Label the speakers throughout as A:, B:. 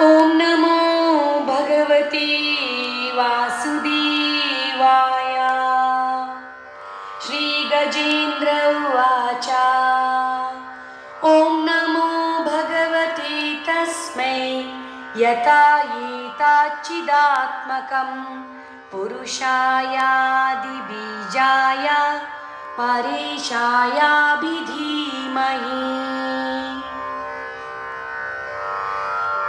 A: ॐ नमो भगवते वासुदेवाय। श्रीगजेन्द्र उवाच। ॐ नमो भगवते तस्मै यथा एताच्चिदात्मकं पुरुषायादिबीजाय परेशायाभिधीमहि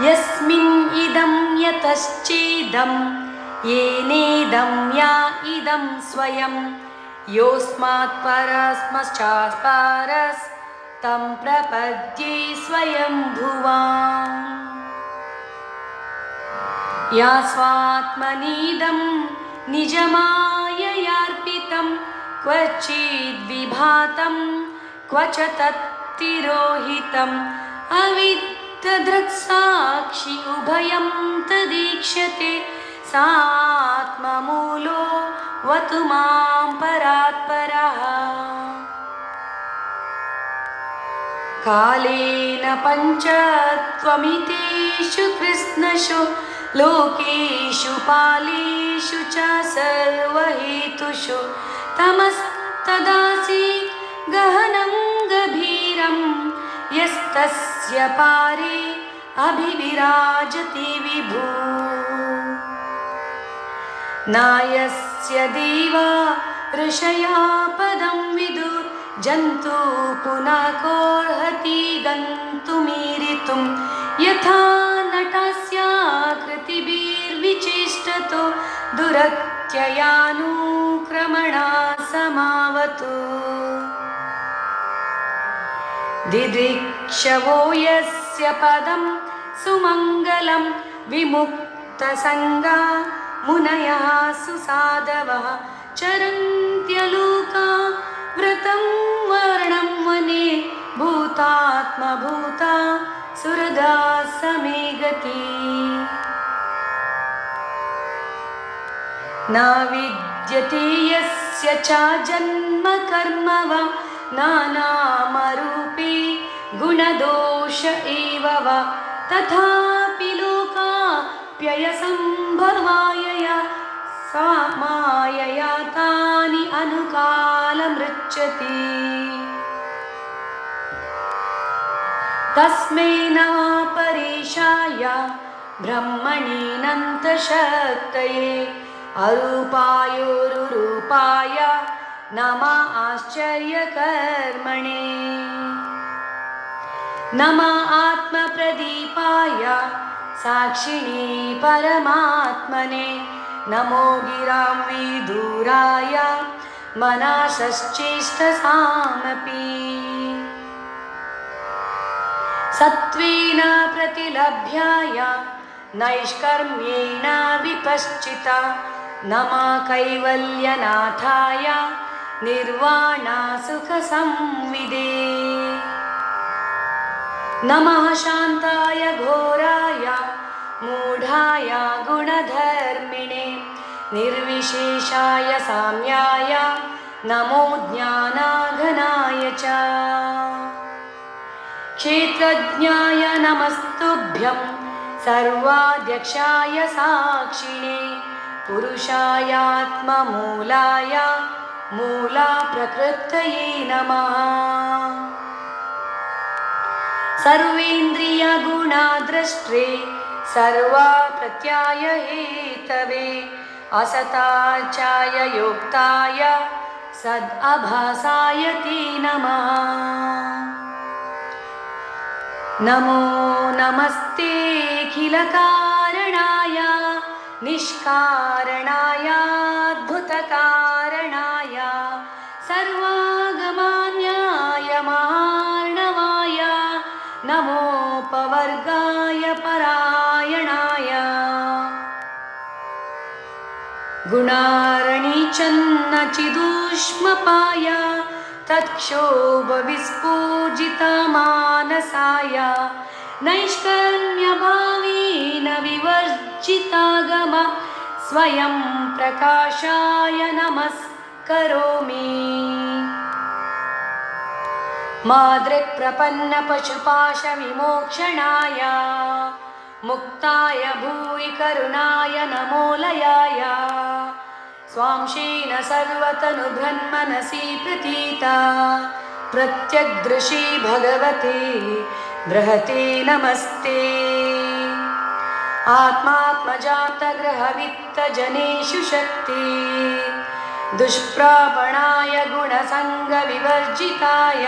A: यस्मिन् इदं यतश्चेदं येनेदं या इदं स्वयं। योऽस्मात् परस्मश्चात्परस्तं प्रपद्ये स्वयं भुवाम् या स्वात्मनीदं निजमाययार्पितं क्वचिद्विभातं क्व च तत्तिरोहितम् अविद्दृक्साक्षि उभयं तदीक्ष्यते। सात्ममूलो वतु मां परात्परः। कालेन पञ्चत्वमितेषु कृष्णषु लोकेषु पालेषु च सर्वहेतुषु। तमस्तदासि गहनं गभीरं यस्तस्य पारे अभिविराजति विभू। नायस्य देवा ऋषया पदं विदुर् जन्तु पुनः कोर्हति गन्तुमीरितुं यथा नटस्याकृतिभिर्विचेष्टतो दुरत्ययानुक्रमणा समावतु दिदृक्षवो यस्य पदं सुमङ्गलं विमुक्तसङ्गा मुनयः सुसाधवः चरन्त्यलोका व्रतं वर्णं वने भूतात्मभूता सुरदा समे गति। न विद्यते यस्य च जन्म कर्म वा नानामरूपे गुणदोष एव वा। तथापि लोकाप्ययसम्भवायया सा मायया तानि अनुकालमृच्छति। तस्मै न परेशाय ब्रह्मणीनन्तशक्तये अरूपायोरुरूपाय नम आश्चर्यकर्मणे नम आत्मप्रदीपाय साक्षिणे परमात्मने। नमो गिरां विदूराय मनाशश्चेष्टसामपि। सत्त्वेन प्रतिलभ्याय नैष्कर्म्येण विपश्चिता। नम कैवल्यनाथाय निर्वाणासुखसंविदे नमः शान्ताय घोराय मूढाय गुणधर्मिणे निर्विशेषाय साम्याय नमो ज्ञानाघनाय च। क्षेत्रज्ञाय नमस्तुभ्यं सर्वाध्यक्षाय साक्षिणे पुरुषायात्ममूलाय मूलाप्रकृतये नमः सर्वेन्द्रियगुणाद्रष्ट्रे सर्वा प्रत्याय हेतवे असताचाय योक्ताय सदभासाय ते नमः। नमो नमस्तेऽखिलकारणाय निष्कारणायाद्भुतकारणाय नमोपवर्गाय परायणाय। गुणारणिचन्नचिदूष्मपाय तत्क्षोभविस्फूजितमानसाय। नैष्कर्म्यभावेन विवर्जितागम स्वयं प्रकाशाय नमस्करोमि मादृक्प्रपन्नपशुपाशविमोक्षणाय मुक्ताय भूयि करुणाय नमोलयाय। स्वांशेन सर्वतनुभन्मनसि प्रतीता प्रत्यग्दृशी भगवते बृहते नमस्ते। आत्मात्मजातग्रहवित्तजनेषु शक्ति दुष्प्रापणाय गुणसङ्गविवर्जिताय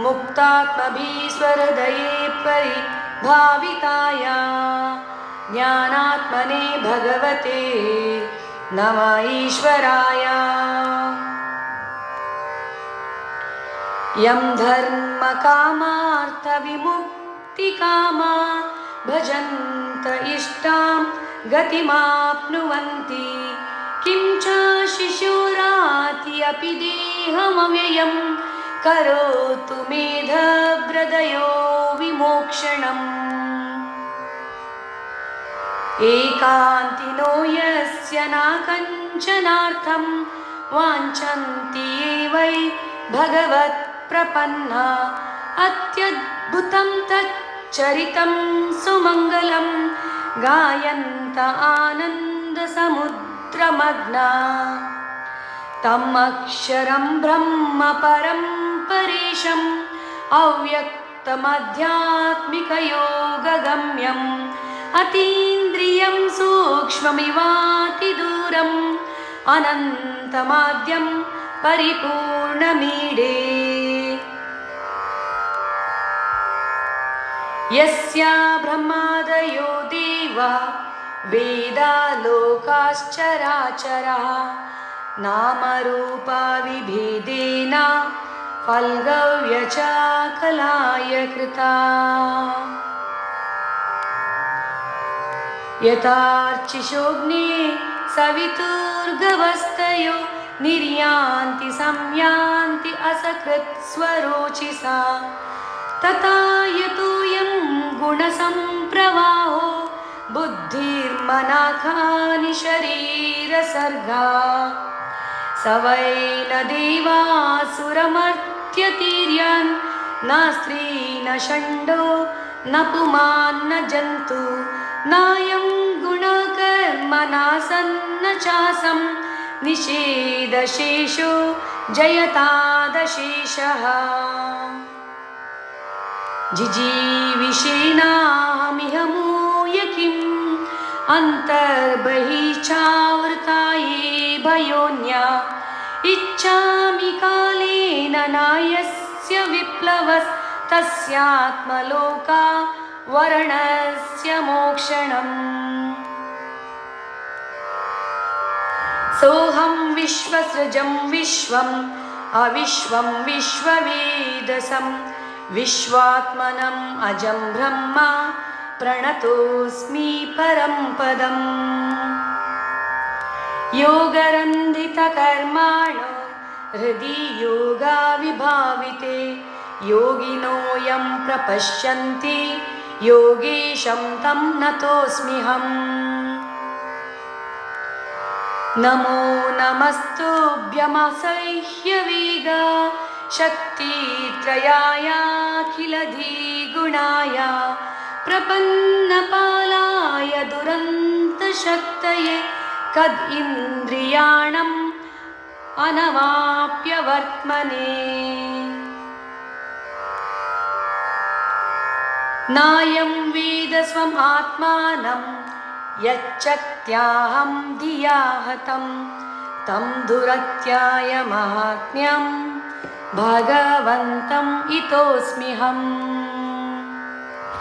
A: मुक्तात्मभीस्वरदये परिभाविताय ज्ञानात्मने भगवते नम ईश्वराय। यं धर्मकामार्थविमुक्तिकामा भजन्त इष्टां गतिमाप्नुवन्ति किं च शिशुराति अपि देहमव्ययं करोतु मेधव्रदयो विमोक्षणम्। एकान्तिनो यस्य न कञ्चनार्थं वाञ्छन्ति वै भगवत्प्रपन्ना अत्यद्भुतं तच्चरितं सुमङ्गलं गायन्त आनन्दसमुद्रमग्ना तम् अक्षरं ब्रह्म परं परेशम्। अव्यक्तमध्यात्मिकयोगगम्यम्। अतीन्द्रियं सूक्ष्ममिवातिदूरम्। अनन्तमाद्यं परिपूर्णमीडे। यस्या ब्रह्मादयो देवा वेदालोकाश्चराचरा नामरूपाविभेदेन फल्गव्यचाकलाय कृता यथार्चिशोग्ने सवितुर्गवस्तयो निर्यान्ति संयान्ति असकृत्स्वरोचिसा। तथा यतोऽयं गुणसम्प्रवाहो बुद्धिर्मनाखानि शरीरसर्गा। स वै न देवासुरमर्त्यतीर्यन् न स्त्री न षण्डो न पुमान्न जन्तु नायं गुणकर्मनासन्न चासं निषेधशेषो जयतादशेषः। जिजीविषेणाहमिह किम् अन्तर्बहिः चावृताये भयोन्या। इच्छामि कालेन नायस्य विप्लवस्तस्यात्मलोका वर्णस्य मोक्षणम्। सोऽहं विश्वसृजं विश्वम् अविश्वं विश्ववेदसं विश्वात्मनम् अजं ब्रह्म प्रणतोऽस्मि परं पदम्। योगरन्धितकर्माणो हृदि योगाविभाविते। योगिनोऽयं प्रपश्यन्ति योगेशं तं नतोऽस्म्यहम्। नमो नमस्तुभ्यमसह्यवेग शक्तित्रयायाखिलधिगुणाय प्रपन्नपालाय दुरन्तशक्तये कद् इन्द्रियाणम् अनवाप्यवर्त्मने। नायं वेद स्वम् आत्मानं यच्चत्याहं धिया हतं तं दुरत्याय महात्म्यं भगवन्तम् इतोऽस्म्यहम्